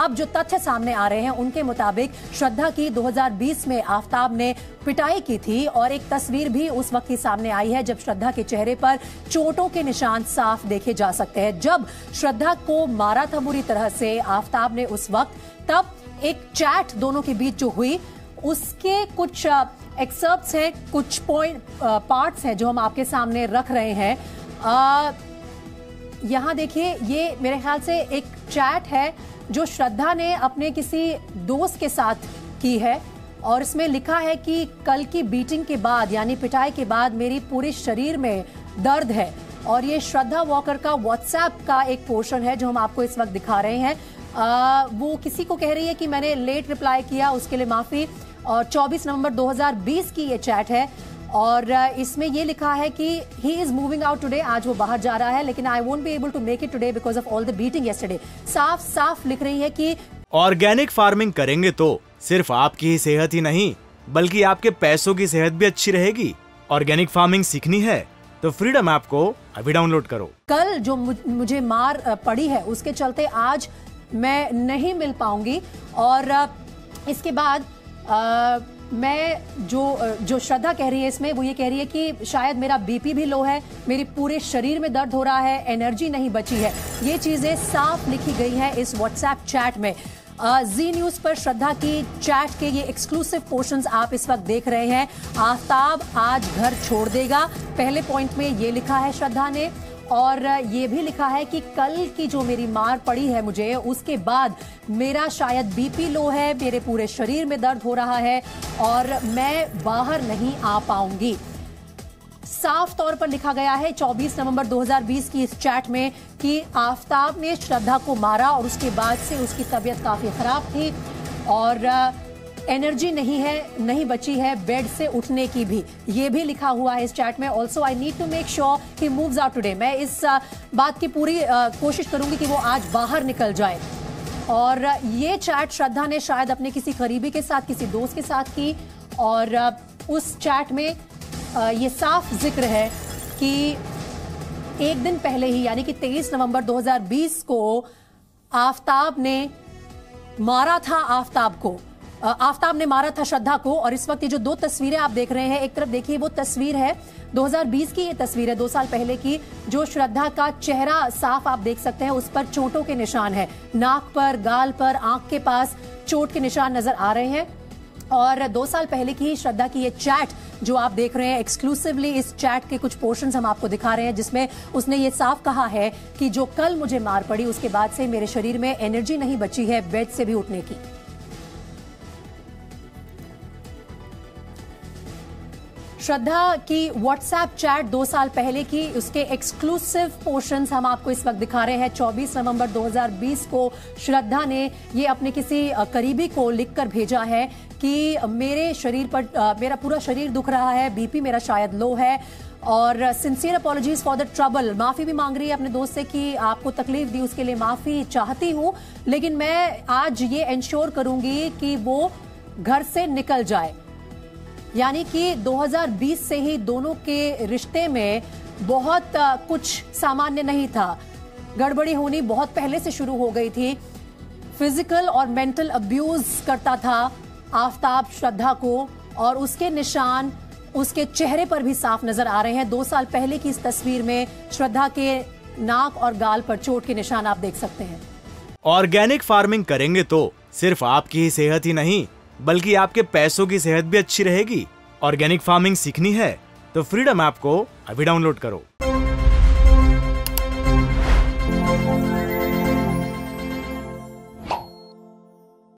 अब जो तथ्य सामने आ रहे हैं उनके मुताबिक श्रद्धा की 2020 में आफ्ताब ने पिटाई की थी और एक तस्वीर भी उस वक्त की सामने आई है जब श्रद्धा के चेहरे पर चोटों के निशान साफ़ देखे जा सकते हैं। जब श्रद्धा को मारा था बुरी तरह से आफ्ताब ने उस वक्त तब एक चैट दोनों के बीच जो हुई उसके कुछ एक्सर्प्स हैं कुछ पॉइंट पार्ट्स हैं जो हम आपके सामने रख रहे हैं। आ, यहाँ देखिए ये मेरे ख्याल से एक चैट है जो श्रद्धा ने अपने किसी दोस्त के साथ की है और इसमें लिखा है कि कल की बीटिंग के बाद यानी पिटाई के बाद मेरी पूरे शरीर में दर्द है। और ये श्रद्धा वॉकर का व्हाट्सएप का एक पोर्शन है जो हम आपको इस वक्त दिखा रहे हैं। आ, वो किसी को कह रही है कि मैंने लेट रिप्लाई किया उसके लिए माफ़ी। और 24 नवंबर 2020 की ये चैट है। और इसमें ये लिखा है कि he is moving out today आज वो बाहर जा रहा है लेकिन I won't be able to make it today because of all the beating yesterday साफ़ साफ़ लिख रही है कि ऑर्गेनिक फ़ार्मिंग करेंगे तो सिर्फ़ आपकी ही सेहत ही नहीं बल्कि आपके पैसों की सेहत भी अच्छी रहेगी। ऑर्गेनिक फ़ार्मिंग सीखनी है तो फ्रीडम ऐप को अभी डाउनलोड करो। कल जो मुझे मार पड़ी है उसके चलते आज मैं नहीं मिल पाऊँगी। और इसके बाद आ, मैं जो जो श्रद्धा कह रही है इसमें, वो ये कह रही है कि शायद मेरा बीपी भी लो है, मेरे पूरे शरीर में दर्द हो रहा है एनर्जी नहीं बची है। ये चीज़ें साफ़ लिखी गई है इस व्हाट्सएप चैट में। जी न्यूज़ पर श्रद्धा की चैट के ये एक्सक्लूसिव पोर्शंस आप इस वक्त देख रहे हैं। आफ्ताब आज घर छोड़ देगा। पहले पॉइंट में ये लिखा है श्रद्धा ने और ये भी लिखा है कि कल की जो मेरी मार पड़ी है मुझे, उसके बाद मेरा शायद बीपी लो है, मेरे पूरे शरीर में दर्द हो रहा है और मैं बाहर नहीं आ पाऊँगी। साफ़ तौर पर लिखा गया है 24 नवंबर 2020 की इस चैट में कि आफ्ताब ने श्रद्धा को मारा और उसके बाद से उसकी तबीयत काफ़ी खराब थी और एनर्जी नहीं है, नहीं बची है बेड से उठने की भी। ये भी लिखा हुआ है इस चैट में। Also I need to make sure he moves out today मैं इस बात की पूरी कोशिश करूँगी कि वो आज बाहर निकल जाए। और ये चैट श्रद्धा ने शायद अपने किसी करीबी के साथ, किसी दोस्त के साथ की। और उस चैट में ये साफ़ ज़िक्र है कि एक दिन पहले ही, यानी कि 23 नवंबर 2020 को आफ्ताब ने मारा था आफ्ताब को। आफ्ताब ने मारा था श्रद्धा को और इस वक्त ये जो दो तस्वीरें आप देख रहे हैं, एक तरफ़ देखिए वो तस्वीर है 2020 की ये तस्वीर है, दो साल पहले की, जो श्रद्धा का चेहरा साफ़ आप देख सकते हैं, उस पर चोटों के निशान है। नाक पर, गाल पर, आँख के पास चोट के निशान नज़र आ रहे हैं। और दो साल पहले की श्रद्धा की ये चैट जो आप देख रहे हैं एक्सक्लूसिवली इस चैट के कुछ पोर्शंस हम आपको दिखा रहे हैं, जिसमें उसने ये साफ़ कहा है कि जो कल मुझे मार पड़ी, उसके बाद से मेरे शरीर में एनर्जी नहीं बची है बेड से भी उठने की। श्रद्धा की व्हाट्सएप चैट दो साल पहले की, उसके एक्सक्लूसिव पोर्शंस हम आपको इस वक्त दिखा रहे हैं। 24 नवंबर 2020 को श्रद्धा ने ये अपने किसी करीबी को लिखकर भेजा है कि मेरे शरीर पर मेरा पूरा शरीर दुख रहा है बीपी मेरा शायद लो है और sincere apologies for the trouble माफ़ी भी मांग रही है अपने दोस्त से कि आपको तकलीफ़ दी, उसके लिए माफ़ी चाहती हूँ, लेकिन मैं आज ये इंश्योर करूँगी कि वो घर से निकल जाए। यानी कि 2020 से ही दोनों के रिश्ते में बहुत कुछ सामान्य नहीं था। गड़बड़ी होनी बहुत पहले से शुरू हो गई थी। फ़िज़िकल और मेंटल अब्यूज करता था आफ्ताब, श्रद्धा को, और उसके निशान उसके चेहरे पर भी साफ़ नज़र आ रहे हैं। दो साल पहले की इस तस्वीर में श्रद्धा के नाक और गाल पर चोट के निशान आप देख सकते हैं। ऑर्गेनिक फ़ार्मिंग करेंगे तो सिर्फ़ आपकी ही सेहत ही नहीं बल्कि आपके पैसों की सेहत भी अच्छी रहेगी। ऑर्गेनिक फ़ार्मिंग सीखनी है तो फ्रीडम ऐप को अभी डाउनलोड करो।